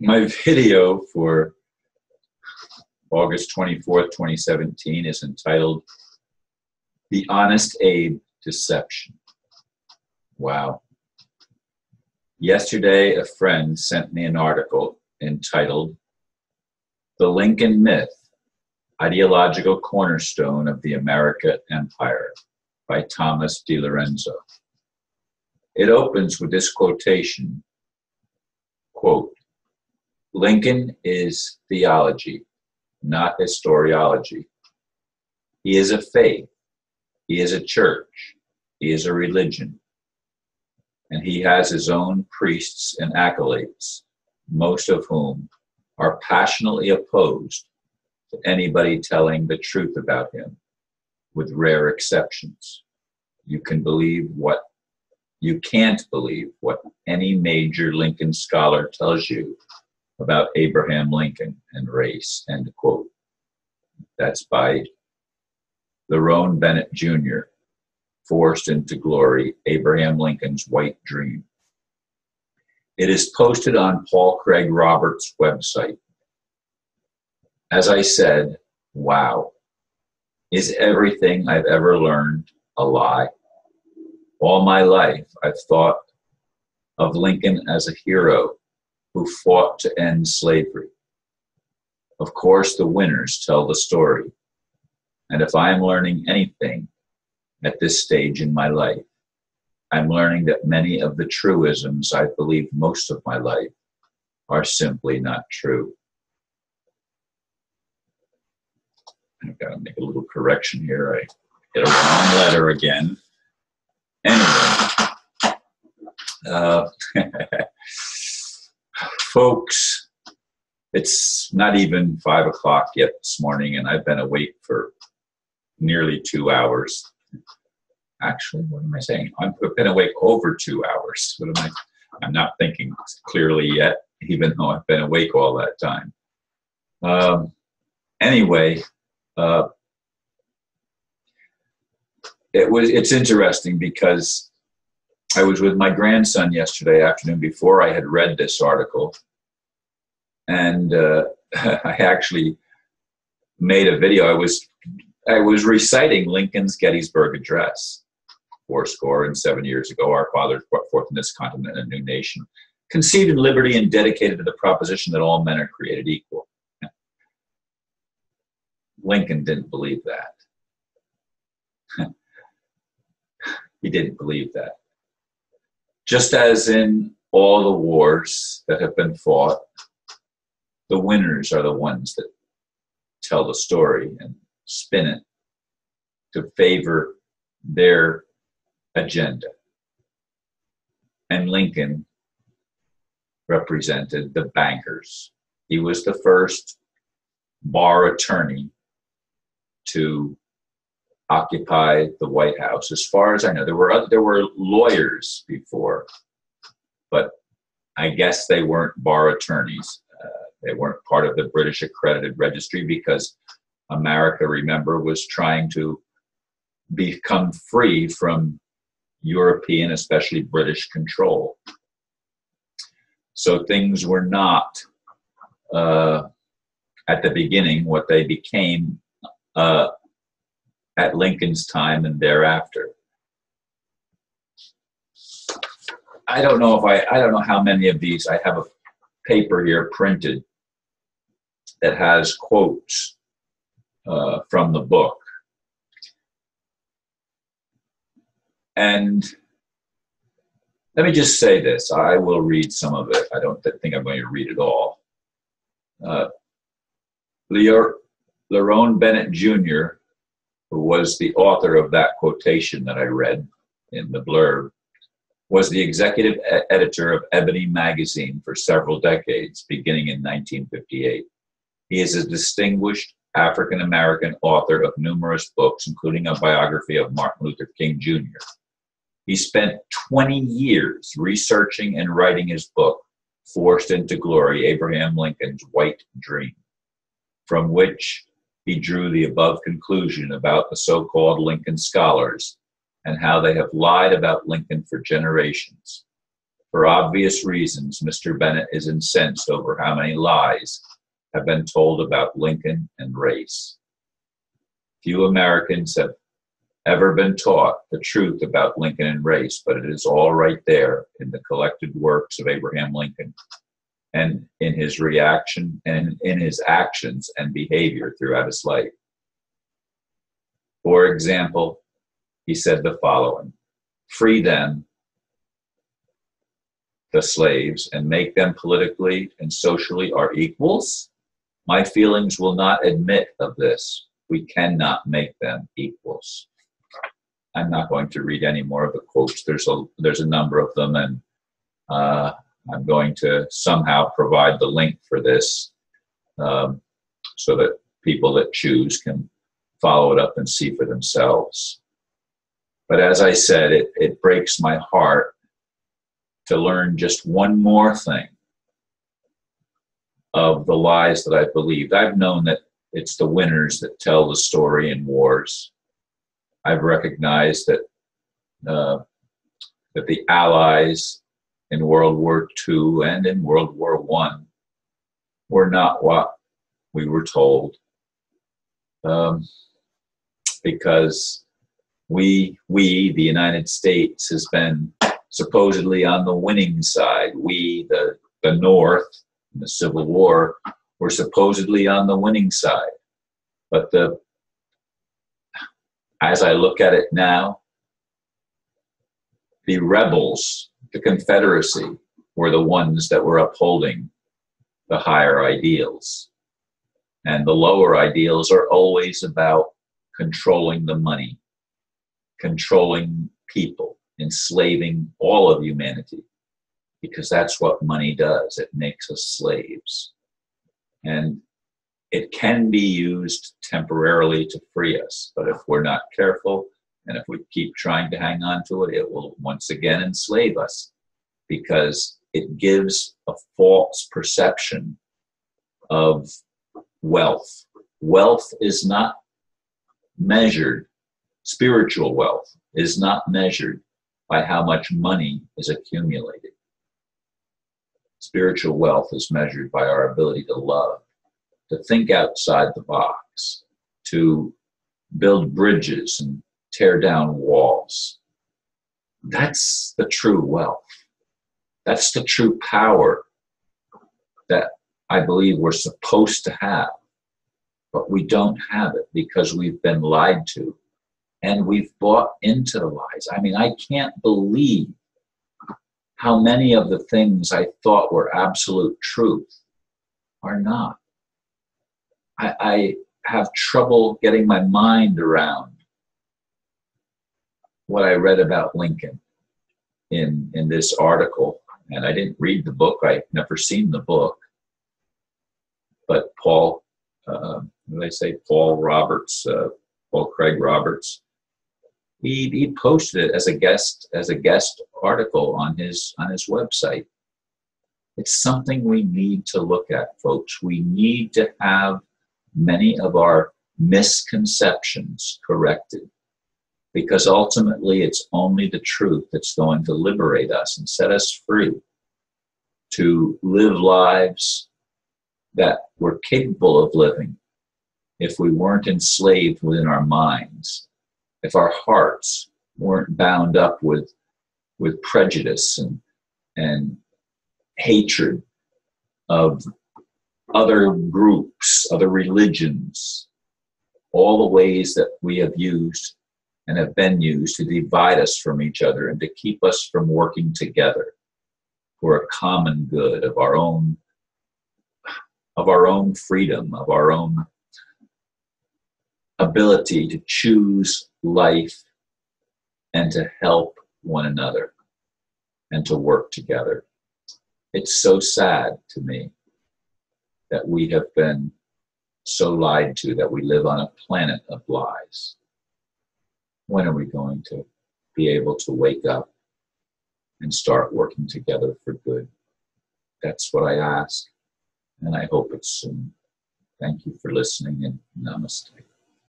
my video for August 24th, 2017 is entitled The Honest Abe Deception. Wow. Yesterday, a friend sent me an article entitled The Lincoln Myth Ideological Cornerstone of the America Empire by Thomas DiLorenzo. It opens with this quotation quote, Lincoln is theology, not historiology. He is a faith, he is a church, he is a religion, and he has his own priests and acolytes, most of whom are passionately opposed to anybody telling the truth about him, with rare exceptions. You can believe what you can't believe what any major Lincoln scholar tells you about Abraham Lincoln and race, end quote. That's by Lerone Bennett Jr., Forced into Glory, Abraham Lincoln's White Dream. It is posted on Paul Craig Roberts' website. As I said, wow. Is everything I've ever learned a lie? All my life, I've thought of Lincoln as a hero who fought to end slavery. Of course, the winners tell the story. And if I am learning anything at this stage in my life, I'm learning that many of the truisms I've believed most of my life are simply not true. I've got to make a little correction here. I hit a wrong letter again. Anyway, uh, folks, it's not even five o'clock yet this morning, and I've been awake for nearly two hours. Actually, what am I saying? I've been awake over two hours. What am I? I'm not thinking clearly yet, even though I've been awake all that time. Um, anyway, uh, it was. It's interesting because I was with my grandson yesterday afternoon before I had read this article, and uh, I actually made a video. I was I was reciting Lincoln's Gettysburg Address, four score and seven years ago. Our fathers brought forth in this continent a new nation, conceived in liberty and dedicated to the proposition that all men are created equal. Lincoln didn't believe that. he didn't believe that. Just as in all the wars that have been fought, the winners are the ones that tell the story and spin it to favor their agenda. And Lincoln represented the bankers. He was the first bar attorney to occupy the White House. As far as I know, there were other, there were lawyers before, but I guess they weren't bar attorneys. Uh, they weren't part of the British accredited registry because America, remember, was trying to become free from European, especially British control. So things were not uh, at the beginning what they became uh, at Lincoln's time and thereafter. I don't know if I, I don't know how many of these, I have a paper here printed that has quotes uh, from the book. And let me just say this I will read some of it. I don't think I'm going to read it all. Uh, Leo, Lerone Bennett Jr who was the author of that quotation that I read in the blurb, was the executive editor of Ebony magazine for several decades, beginning in 1958. He is a distinguished African American author of numerous books, including a biography of Martin Luther King Jr. He spent 20 years researching and writing his book, Forced into Glory Abraham Lincoln's White Dream, from which he drew the above conclusion about the so called Lincoln scholars and how they have lied about Lincoln for generations. For obvious reasons, Mr. Bennett is incensed over how many lies have been told about Lincoln and race. Few Americans have ever been taught the truth about Lincoln and race, but it is all right there in the collected works of Abraham Lincoln and in his reaction and in his actions and behavior throughout his life. For example, he said the following Free them, the slaves, and make them politically and socially our equals? My feelings will not admit of this. We cannot make them equals. I'm not going to read any more of the quotes. There's a there's a number of them, and uh, I'm going to somehow provide the link for this um, so that people that choose can follow it up and see for themselves. But as I said, it, it breaks my heart to learn just one more thing of the lies that I've believed. I've known that it's the winners that tell the story in wars. I've recognized that uh, that the Allies in World War II and in World War One were not what we were told, um, because we we the United States has been supposedly on the winning side. We the the North in the Civil War were supposedly on the winning side, but the as I look at it now, the rebels, the Confederacy, were the ones that were upholding the higher ideals. And the lower ideals are always about controlling the money, controlling people, enslaving all of humanity, because that's what money does. It makes us slaves. And it can be used temporarily to free us, but if we're not careful and if we keep trying to hang on to it, it will once again enslave us because it gives a false perception of wealth. Wealth is not measured, spiritual wealth is not measured by how much money is accumulated. Spiritual wealth is measured by our ability to love to think outside the box, to build bridges and tear down walls. That's the true wealth. That's the true power that I believe we're supposed to have. But we don't have it because we've been lied to and we've bought into the lies. I mean, I can't believe how many of the things I thought were absolute truth are not. I, I have trouble getting my mind around what I read about Lincoln in in this article. And I didn't read the book. I never seen the book. But Paul, uh, I say? Paul Roberts, uh, Paul Craig Roberts. He, he posted it as a guest as a guest article on his on his website. It's something we need to look at, folks. We need to have many of our misconceptions corrected. Because ultimately, it's only the truth that's going to liberate us and set us free to live lives that we're capable of living if we weren't enslaved within our minds, if our hearts weren't bound up with, with prejudice and, and hatred of other groups, other religions, all the ways that we have used and have been used to divide us from each other and to keep us from working together for a common good of our own of our own freedom of our own ability to choose life and to help one another and to work together it's so sad to me that we have been so lied to that we live on a planet of lies. When are we going to be able to wake up and start working together for good? That's what I ask, and I hope it's soon. Thank you for listening, and namaste.